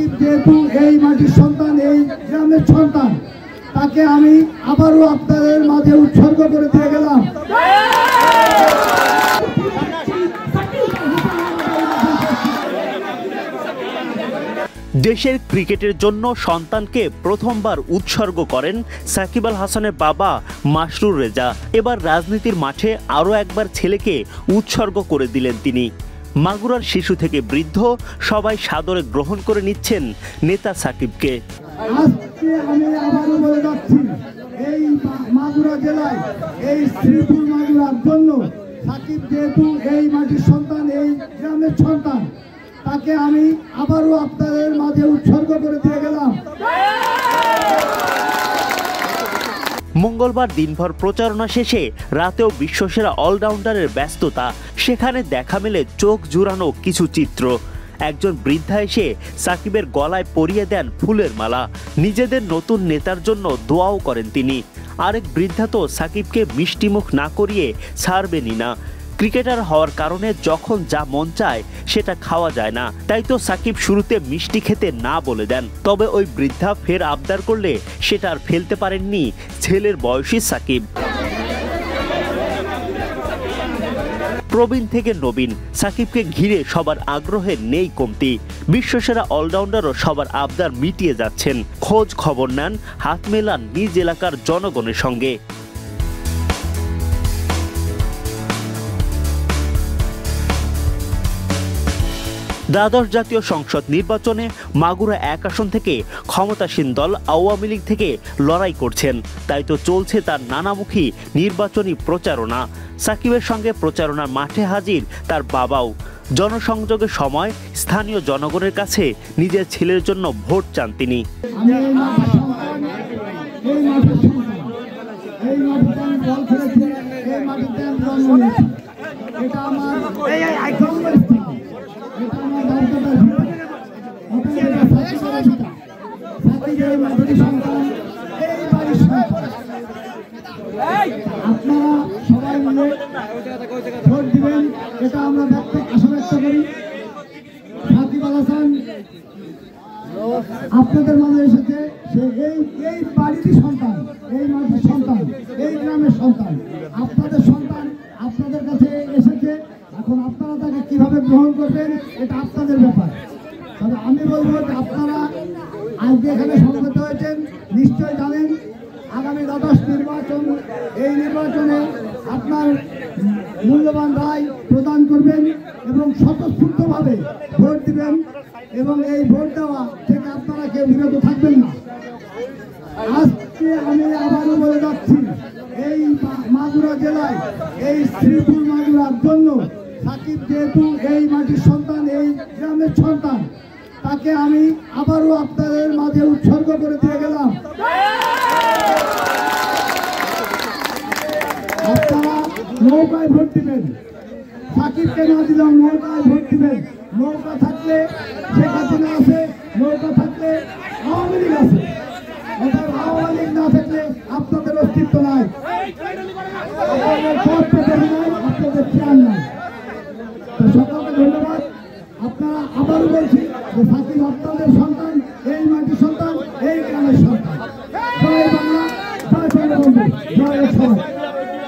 সাকিব যেহেতু এই মাটির সন্তান, এই গ্রামের সন্তান, তাকে আমি আবারও আপনাদের মাঝে উৎসর্গ করে দিয়ে গেলাম। দেশের ক্রিকেটের জন্য সন্তানকে প্রথমবার উৎসর্গ করেন সাকিব আল হাসানের বাবা মাসরুর রেজা। এবার রাজনীতির মাঠে আরও একবার ছেলেকে উৎসর্গ করে দিলেন তিনি। মাগুরার শিশু থেকে বৃদ্ধ সবাই সাদরে গ্রহণ করে নিচ্ছেন নেতা সাকিবকে। আজকে আমি এই মাগুরা জেলায়, এই এই সন্তান এই সন্তান, তাকে আমি আবারও আপনাদের মাঝে উৎসর্গ করে দিয়ে গেলাম। মঙ্গলবার দিনভর প্রচারণা শেষে রাতেও বিশ্বসেরা অলরাউন্ডারের ব্যস্ততা, সেখানে দেখা মেলে চোখ জুড়ানো কিছু চিত্র। একজন বৃদ্ধা এসে সাকিবের গলায় পরিয়ে দেন ফুলের মালা। নিজেদের নতুন নেতার জন্য দোয়াও করেন তিনি। আরেক বৃদ্ধা তো সাকিবকে মিষ্টিমুখ না করিয়ে ছাড়বেনই না। ক্রিকেটার হওয়ার কারণে যখন যা মন চায়, সেটা খাওয়া যায় না। তাই তো সাকিব শুরুতে মিষ্টি খেতে না বলে দেন। তবে ওই বৃদ্ধা ফের আবদার করলে সেটা আর ফেলতে পারেননি ছেলের বয়সী সাকিব। প্রবীণ থেকে নবীন, সাকিবকে ঘিরে সবার আগ্রহে নেই কমতি। বিশ্বসেরা অলরাউন্ডারও সবার আবদার মিটিয়ে যাচ্ছেন। খোঁজ খবর নেন হাত মেলান নিজ এলাকার জনগণের সঙ্গে। দ্বাদশ জাতীয় সংসদ নির্বাচনে মাগুরা এক আসন থেকে ক্ষমতাসীন দল আওয়ামী লীগ থেকে লড়াই করছেন। তাই তো চলছে তার নানামুখী নির্বাচনী প্রচারণা। সাকিবের সঙ্গে প্রচারণার মাঠে হাজির তার বাবাও। জনসংযোগের সময় স্থানীয় জনগণের কাছে নিজের ছেলের জন্য ভোট চান তিনি। এই মাটির সন্তান এই মাটির সন্তান এই মাটিতে আমি বল খেলেছি এই মাটিতে আমি জন্ম নিয়েছি এটা আমার জন্মের স্থান। এটা আমার বাধ্যতার ভিটা। অতএব এটা সাকিবের ভিটা। সাকিব এই মাটির সন্তান এই বাড়ির সন্তান আপনারা সবাই ভোট দিবেন এটা আমরা ব্যক্ত আশা ব্যক্ত করি আপনাদের মনে এসেছে সে এই এই বাড়িরই সন্তান, এই মাটির সন্তান, এই গ্রামের সন্তান। আপনাদের সন্তান আপনাদের কাছে এসেছে। এখন আপনারা তাকে কীভাবে গ্রহণ করবেন, এটা আপনাদের ব্যাপার। তবে আমি বলব যে আপনারা আজকে এখানে সমবেত হয়েছেন নিশ্চয় জানেন আগামী দ্বাদশ নির্বাচন, এই নির্বাচনে আপনার মূল্যবান রায় প্রদান করবেন এবং স্বতঃস্ফূর্তভাবে ভোট দিবেন এবং এই ভোট দেওয়া থেকে আপনারা কেউ বিরত থাকবেন না। আজকে আমি আবারও বলে যাচ্ছি, এই মাগুরা জেলায়, এই শ্রীপুর মাগুরার জন্য সাকিব যেহেতু এই মাটির সন্তান, এই গ্রামের সন্তান, তাকে আমি আবারও আপনাদের মাঝে উৎসর্গ করে দিয়ে গেলাম আপনারা নৌকায় ভোট দিবেন। সাকিবকে না দিলাম নৌকায় ভোট দিবেন। নৌকা থাকলে শেখ হাসিনা আছে, নৌকা থাকলে আওয়ামী লীগ আছে। অর্থাৎ আওয়ামী লীগ না থাকলে আপনাদের অস্তিত্ব নাই। আপনাদের পথ পেতে নাই। আপনাদের সকলকে ধন্যবাদ। আপনারা আবারও বলছি যে সাকিব